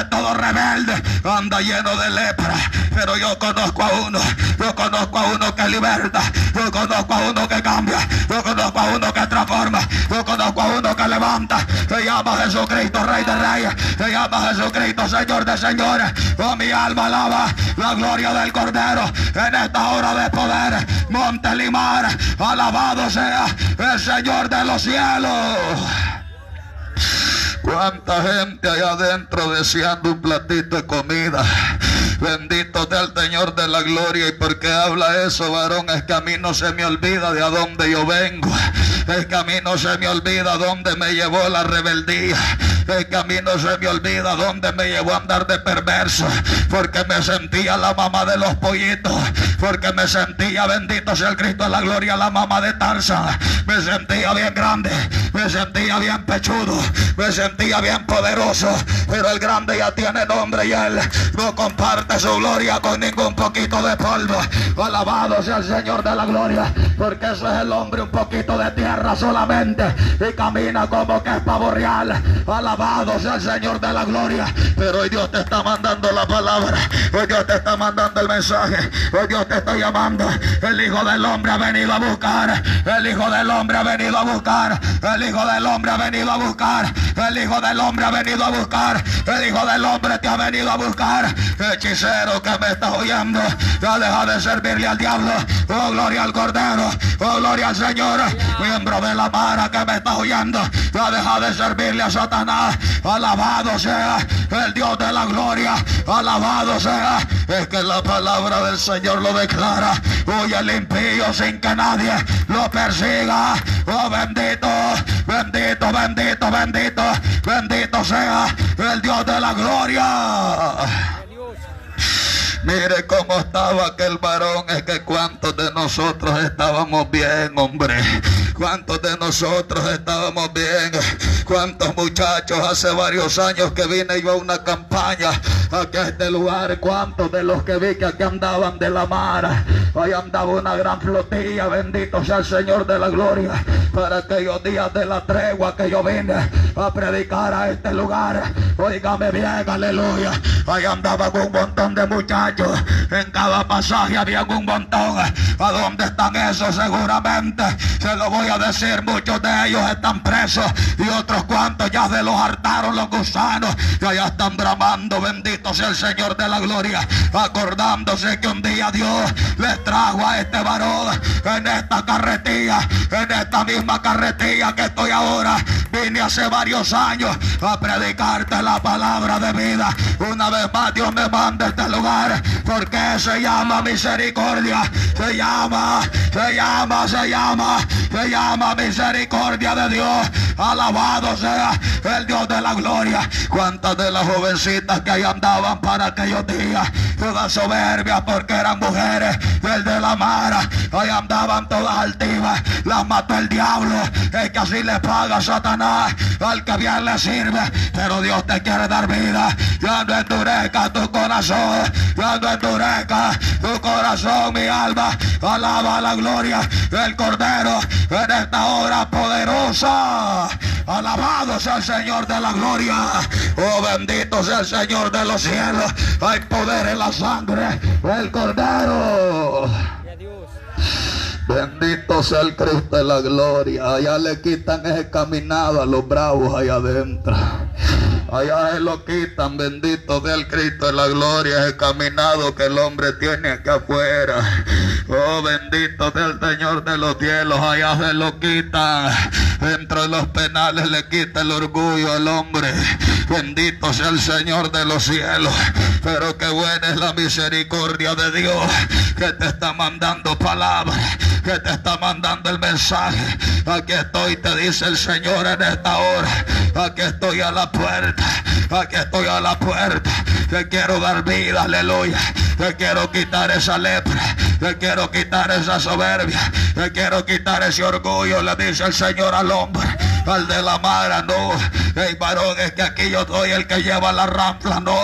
Todo rebelde anda lleno de lepra. Pero yo conozco a uno. Yo conozco a uno que que liberta. Yo conozco a uno que cambia. Yo conozco a uno que transforma. Yo conozco a uno que levanta. Se llama Jesucristo, Rey de Reyes. Se llama Jesucristo, Señor de Señores. Oh, mi alma alaba la gloria del Cordero en esta hora de poder. Monte Limar, alabado sea el Señor de los cielos. Cuánta gente hay adentro deseando un platito de comida. Bendito sea el Señor de la gloria. ¿Y por qué habla eso, varón? Es que a mí no se me olvida de a dónde yo vengo. Es que a mí no se me olvida dónde me llevó la rebeldía. Es que a mí no se me olvida dónde me llevó a andar de perverso. Porque me sentía la mamá de los pollitos. Porque me sentía, bendito sea el Cristo de la gloria, la mamá de Tarsa. Me sentía bien grande. Me sentía bien pechudo. Me sentía bien poderoso. Pero el grande ya tiene nombre y él no comparte su gloria con ningún poquito de polvo. Alabado sea el Señor de la gloria. Porque eso es el hombre, un poquito de tierra solamente. Y camina como que es pavo real. Alabado sea el Señor de la gloria. Pero hoy Dios te está mandando la palabra. Hoy Dios te está mandando el mensaje. Hoy Dios te está llamando. El Hijo del Hombre ha venido a buscar. El Hijo del Hombre ha venido a buscar. El Hijo del Hombre ha venido a buscar. El Hijo del Hombre ha venido a buscar. El Hijo del Hombre te ha venido a buscar. Hechicero que me está oyendo. Ya deja de servirle al diablo. Oh, gloria al Cordero. Oh, gloria al Señor. Miembro de la mara que me está oyendo. Ya deja de servirle a Satanás. Alabado sea el Dios de la gloria. Alabado sea. Es que la palabra del Señor lo declara. Hoy el impío sin que nadie lo persiga. Oh bendito, bendito, bendito, bendito. Bendito sea el Dios de la gloria. Mire cómo estaba aquel varón, es que cuántos de nosotros estábamos bien, hombre. Cuántos de nosotros estábamos bien. Cuántos muchachos hace varios años que vine yo a una campaña aquí a este lugar. Cuántos de los que vi que aquí andaban de la mar. Ahí andaba una gran flotilla, bendito sea el Señor de la gloria. Para aquellos días de la tregua que yo vine a predicar a este lugar. Óigame bien, aleluya. Ahí andaba con un montón de muchachos. En cada pasaje había un montón. ¿A dónde están esos? Seguramente. Se lo voy a decir. Muchos de ellos están presos. Y otros cuantos ya se los hartaron los gusanos. Y allá están bramando. Bendito sea el Señor de la gloria. Acordándose que un día Dios les trajo a este varón en esta carretilla. En esta misma carretilla que estoy ahora. Vine hace varios años a predicarte la palabra de vida. Una vez más Dios me manda a este lugar porque se llama misericordia, se llama, se llama, se llama, se llama misericordia de Dios. Alabado sea el Dios de la gloria. Cuántas de las jovencitas que ahí andaban para aquellos días, todas soberbias porque eran mujeres, el de la mara, ahí andaban todas altivas, las mató el diablo, es que así le paga Satanás al que bien le sirve, pero Dios te quiere dar vida, ya no endurezca tu corazón, ya endurezca tu corazón, mi alma, alaba la gloria del Cordero en esta hora poderosa. Alabado sea el Señor de la gloria. Oh, bendito sea el Señor de los cielos. Hay poder en la sangre del Cordero. Bendito sea el Cristo de la gloria. Allá le quitan ese caminado a los bravos allá adentro. Allá se lo quitan, bendito sea el Cristo de la gloria, ese caminado que el hombre tiene acá afuera. Oh, bendito sea el Señor de los cielos, allá se lo quitan. Dentro de los penales le quita el orgullo al hombre. Bendito sea el Señor de los cielos. Pero qué buena es la misericordia de Dios que te está mandando palabras, que te está mandando el mensaje. Aquí estoy, te dice el Señor en esta hora. Aquí estoy a la puerta. Aquí estoy a la puerta. Te quiero dar vida, aleluya. Te quiero quitar esa lepra. Te quiero quitar esa soberbia. Te quiero quitar ese orgullo, le dice el Señor al hombre. Al de la mara, no. Hey, varón, es que aquí yo soy el que lleva la rampla, no.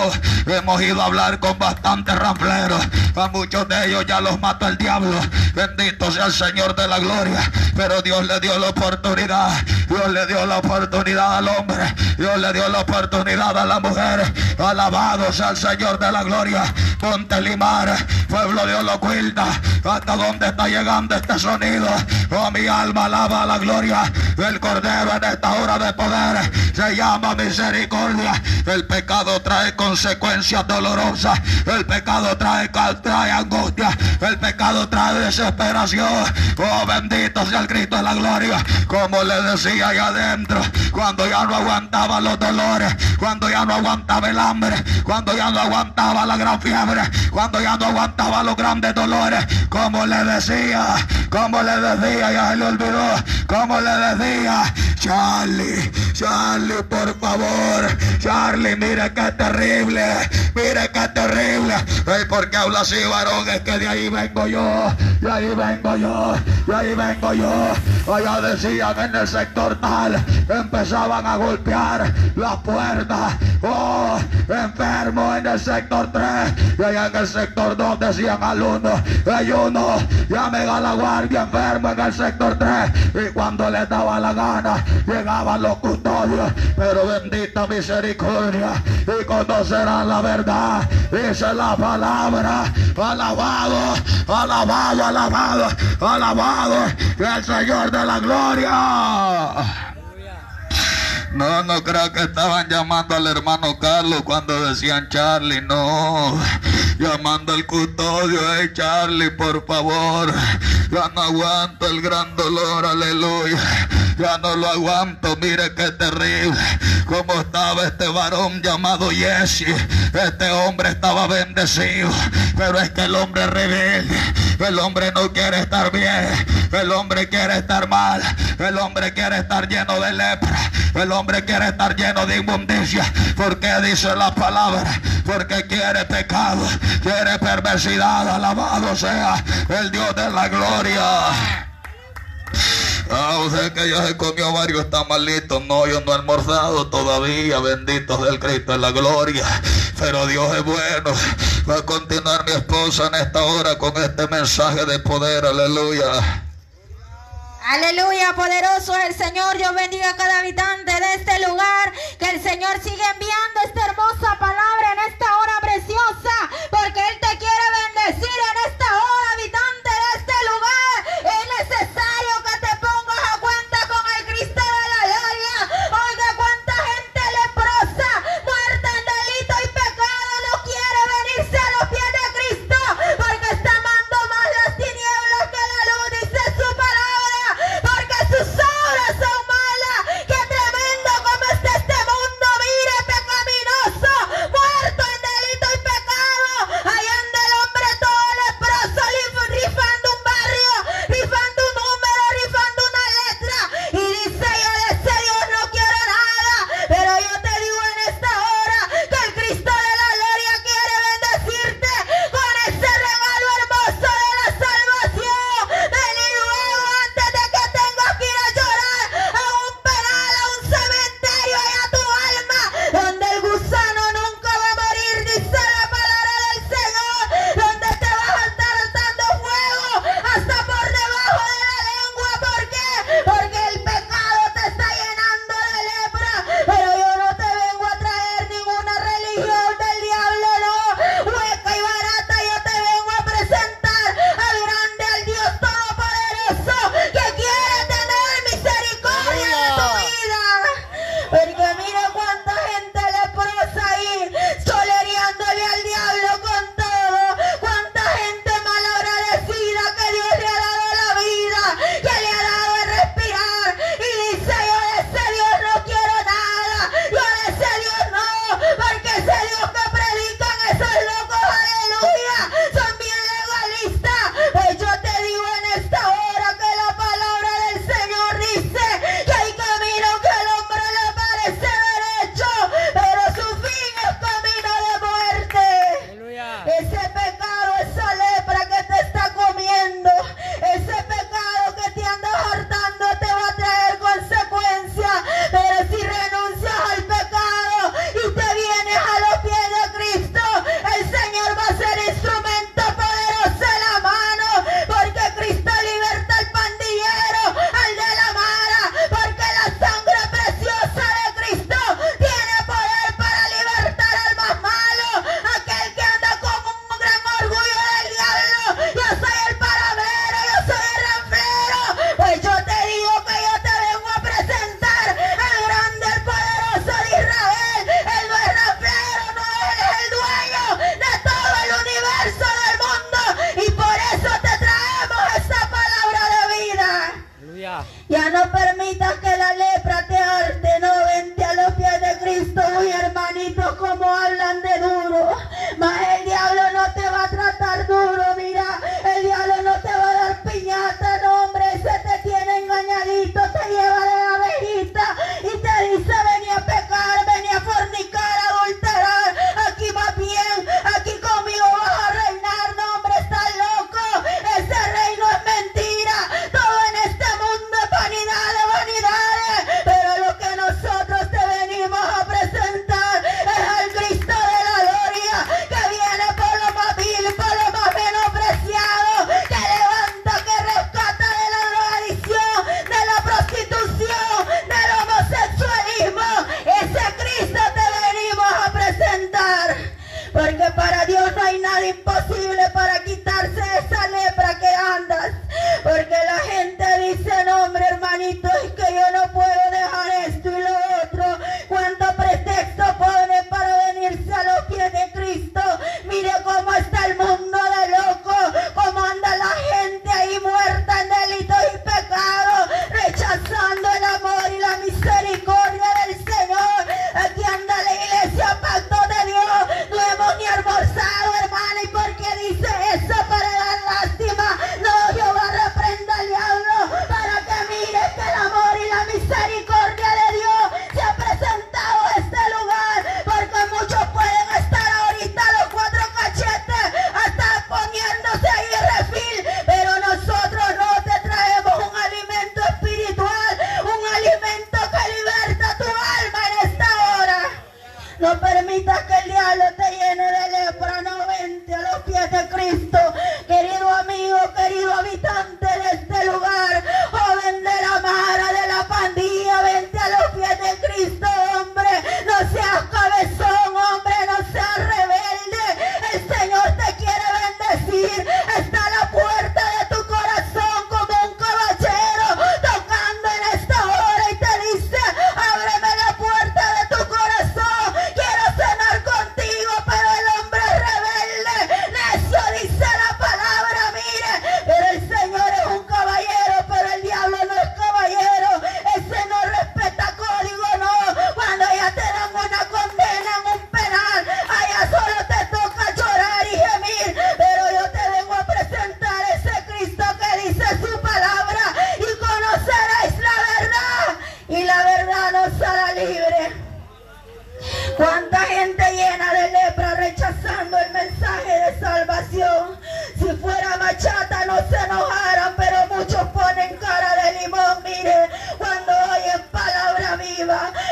Hemos oído hablar con bastantes rafleros. A muchos de ellos ya los mató el diablo. Bendito sea el Señor de la gloria. Pero Dios le dio la oportunidad. Dios le dio la oportunidad al hombre. Dios le dio la oportunidad a la mujer. Alabado sea el Señor de la gloria. Ponte Limar, pueblo de Olocuilda. ¿Hasta dónde está llegando este sonido? Oh, mi alma alaba la gloria del Cordero en esta hora de poder. Se llama misericordia. El pecado trae consecuencias dolorosas. El pecado trae, trae angustia. El pecado trae desesperación. Oh, bendito sea el Cristo de la gloria. Como le decía ahí adentro, cuando ya no aguantaba los dolores, cuando ya no aguantaba el hambre, cuando ya no aguantaba la gran fiebre, cuando ya no aguantaba los grandes dolores, como le decía, como le decía, ya se le olvidó, como le decía, Charlie, Charlie, por favor, Charlie, mire qué terrible, mire qué terrible, ¿y por qué habla así, varón? Es que de ahí vengo yo, de ahí vengo yo, de ahí vengo yo, allá decían en el sector tal, empezaban a golpear las puertas, oh, enfermo en el sector 3, y allá en el sector 2 decían al uno, hay uno, llamen a la guardia enfermo en el sector 3, y cuando les daba la gana, llegaban los custodios, pero bendita misericordia, y conocerán la verdad, dice la palabra, alabado, alabado, alabado, alabado, el Señor de la gloria. No, no creo que estaban llamando al hermano Carlos cuando decían Charlie, no. Llamando al custodio, hey Charlie, por favor. Ya no aguanto el gran dolor, aleluya. Ya no lo aguanto, mire qué terrible. Como estaba este varón llamado Jesse. Este hombre estaba bendecido. Pero es que el hombre rebelde. El hombre no quiere estar bien. El hombre quiere estar mal. El hombre quiere estar lleno de lepra. El hombre quiere estar lleno de inmundicia. Porque dice la palabra. Porque quiere pecado. Quiere perversidad. Alabado sea el Dios de la gloria. Ah, usted que ya se comió varios tamalitos. No, yo no he almorzado todavía. Bendito del Cristo en la gloria. Pero Dios es bueno. Va a continuar mi esposa en esta hora con este mensaje de poder. Aleluya. Aleluya, poderoso es el Señor. Dios bendiga a cada habitante de este lugar. Que el Señor siga enviando esta hermosa palabra en esta hora preciosa. Porque Él te quiere bendecir en esta hora, habitante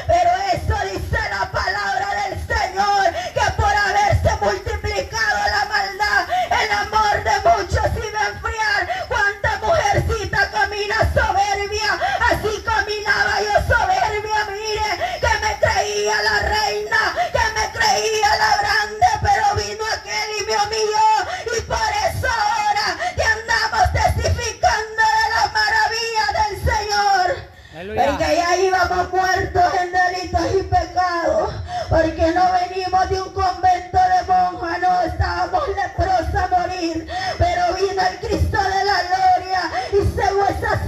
pero eso dice que no venimos de un convento de monjas, no estábamos leprosos a morir, pero vino el Cristo de la gloria y se huesa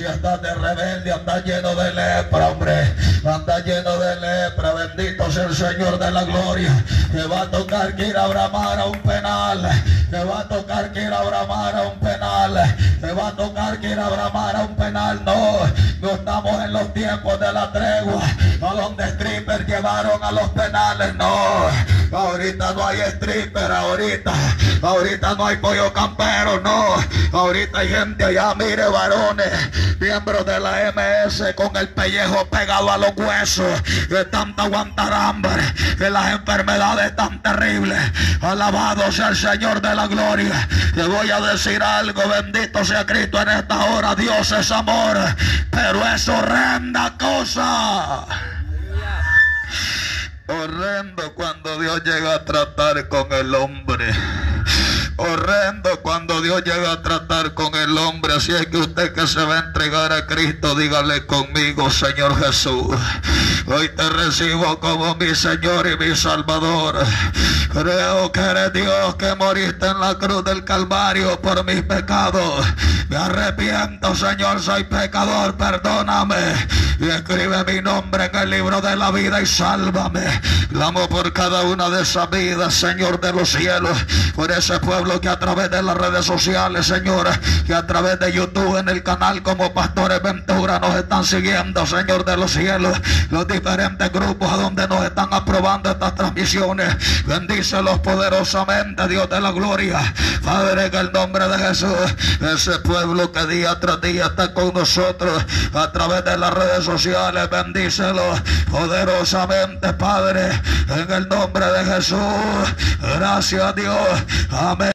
si estás de rebelde, anda lleno de lepra, hombre, anda lleno de lepra, bendito sea el Señor de la gloria. Que va a tocar que ir a bramar a un penal, que va a tocar que ir a bramar a un penal, que va a tocar que ir a bramar a un penal, no, no estamos en los tiempos de la tregua, a donde strippers llevaron a los penales, no, ahorita no hay stripper, ahorita, ahorita no hay pollo campero, no, ahorita hay gente allá, mire varones, miembros de la MS con el pellejo pegado a los huesos, de tanta aguantar hambre, que las enfermedades tan terribles, alabado sea el Señor de la gloria, le voy a decir algo, bendito sea Cristo en esta hora, Dios es amor, pero es horrenda cosa. Horrendo cuando Dios llega a tratar con el hombre. Horrendo cuando Dios llega a tratar con el hombre. Así es que usted que se va a entregar a Cristo, dígale conmigo, Señor Jesús. Hoy te recibo como mi Señor y mi Salvador. Creo que eres Dios que moriste en la cruz del Calvario por mis pecados. Me arrepiento, Señor, soy pecador, perdóname. Y escribe mi nombre en el libro de la vida y sálvame. Clamo por cada una de esas vidas, Señor de los cielos, por ese pueblo que a través de las redes sociales, Señor, que a través de YouTube en el canal como Pastores Ventura nos están siguiendo, Señor de los cielos, los diferentes grupos a donde nos están aprobando estas transmisiones. Bendícelos poderosamente, Dios de la gloria. Padre, en el nombre de Jesús, ese pueblo que día tras día está con nosotros a través de las redes sociales, bendícelo poderosamente, Padre, en el nombre de Jesús. Gracias a Dios. Amén.